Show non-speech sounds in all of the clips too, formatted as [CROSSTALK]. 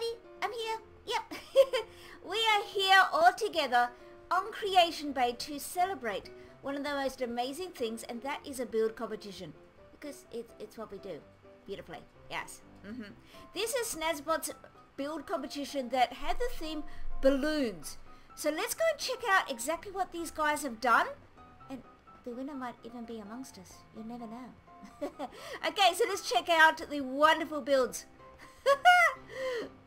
everybody. I'm here. Yep. [LAUGHS] we are here all together on Creation Bay to celebrate one of the most amazing things, and that is a build competition. Because it's, it's what we do. Beautifully. Yes. Mm-hmm. This is Snazzbot's build competition that had the theme balloons. So let's go and check out exactly what these guys have done. And the winner might even be amongst us. You never know. [LAUGHS] okay, so let's check out the wonderful builds. [LAUGHS]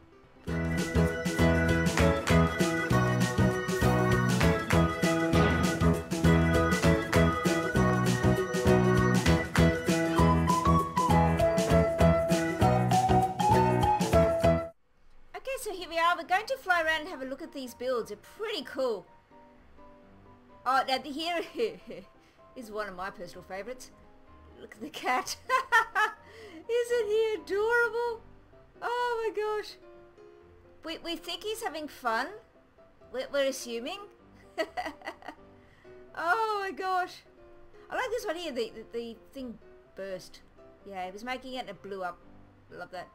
we are. We're going to fly around and have a look at these builds. They're pretty cool. Oh, now the here [LAUGHS] is one of my personal favorites. Look at the cat. [LAUGHS] Isn't he adorable? Oh my gosh. We, we think he's having fun. We're, we're assuming. [LAUGHS] oh my gosh. I like this one here. The, the, the thing burst. Yeah, he was making it and it blew up. Love that.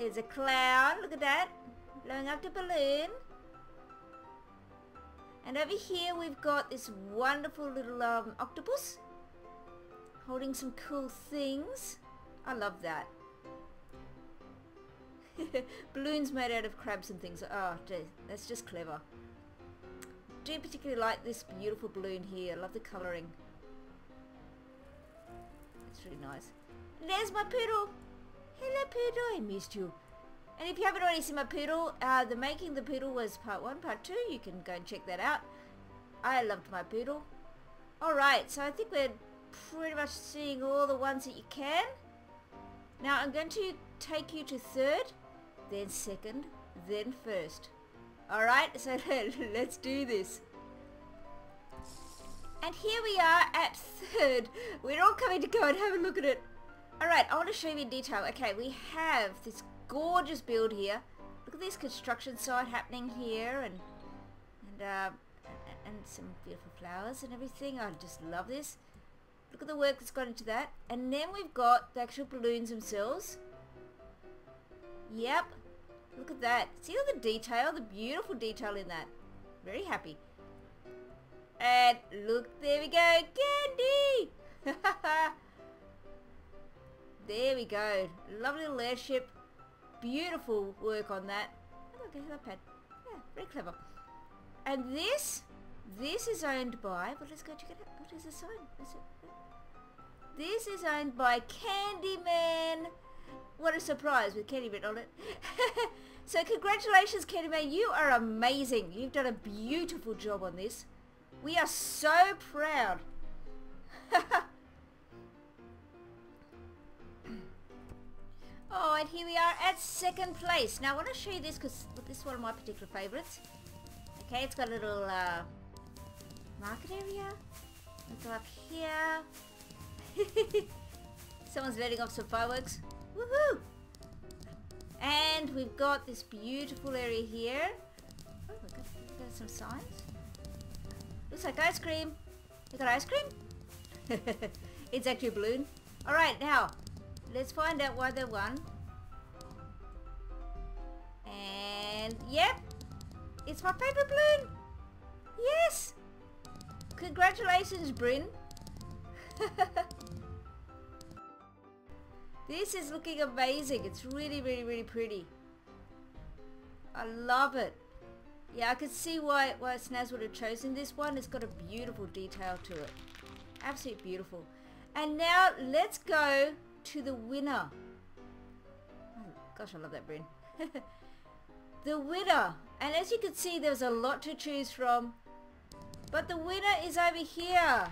There's a clown. Look at that. Blowing up the balloon. And over here we've got this wonderful little um, octopus holding some cool things. I love that. [LAUGHS] Balloons made out of crabs and things. Oh, that's just clever. Do particularly like this beautiful balloon here. I love the colouring. It's really nice. There's my poodle. Hello, poodle. I missed you. And if you haven't already seen my poodle, uh, the making the poodle was part one, part two. You can go and check that out. I loved my poodle. Alright, so I think we're pretty much seeing all the ones that you can. Now I'm going to take you to third, then second, then first. Alright, so [LAUGHS] let's do this. And here we are at third. We're all coming to go and have a look at it. Alright, I want to show you in detail. Okay, we have this gorgeous build here. Look at this construction site happening here and and uh, and some beautiful flowers and everything. I just love this. Look at the work that's gone into that. And then we've got the actual balloons themselves. Yep. Look at that. See all the detail, the beautiful detail in that. Very happy. And look, there we go. Candy! [LAUGHS] there we go. Lovely little airship. Beautiful work on that. Oh, pad. Yeah, very clever. And this, this is owned by, but let's go check it out. What is the sign? Is it? This is owned by Candyman. What a surprise with Candyman on it. [LAUGHS] so congratulations Candyman, you are amazing. You've done a beautiful job on this. We are so proud. [LAUGHS] here we are at second place. Now I want to show you this because this is one of my particular favorites. Okay, it's got a little uh, market area. Let's go up here. [LAUGHS] Someone's letting off some fireworks. Woohoo! And we've got this beautiful area here. Oh, we've got, we've got some signs. Looks like ice cream. You got ice cream? [LAUGHS] it's actually a balloon. Alright, now, let's find out why they won. And, yep, it's my paper balloon. Yes! Congratulations, Bryn. [LAUGHS] this is looking amazing. It's really, really, really pretty. I love it. Yeah, I could see why, why Snazz would have chosen this one. It's got a beautiful detail to it. Absolutely beautiful. And now let's go to the winner. Oh, gosh, I love that Bryn. [LAUGHS] the winner. And as you can see, there's a lot to choose from. But the winner is over here.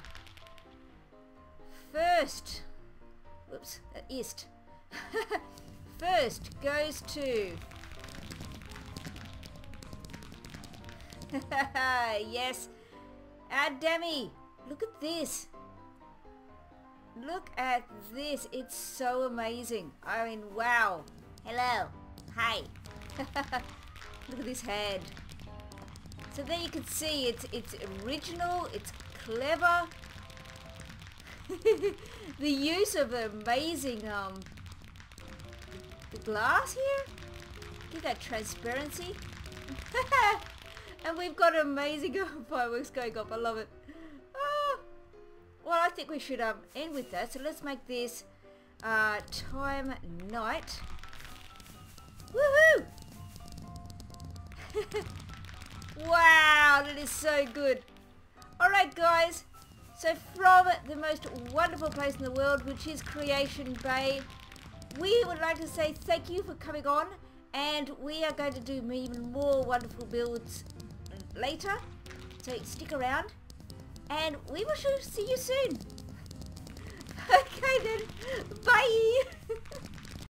First, whoops, uh, east. [LAUGHS] First goes to... [LAUGHS] yes, our Demi. Look at this. Look at this. It's so amazing. I mean, wow. Hello. Hi. [LAUGHS] Look at this head. So there you can see it's it's original, it's clever. [LAUGHS] the use of amazing um the glass here. Give that transparency. [LAUGHS] and we've got amazing fireworks going up. I love it. Oh. Well, I think we should um, end with that. So let's make this uh, time night. Woohoo! [LAUGHS] wow, that is so good. Alright guys, so from the most wonderful place in the world, which is Creation Bay, we would like to say thank you for coming on and we are going to do even more wonderful builds later. So stick around and we will see you soon. [LAUGHS] okay then, bye! [LAUGHS]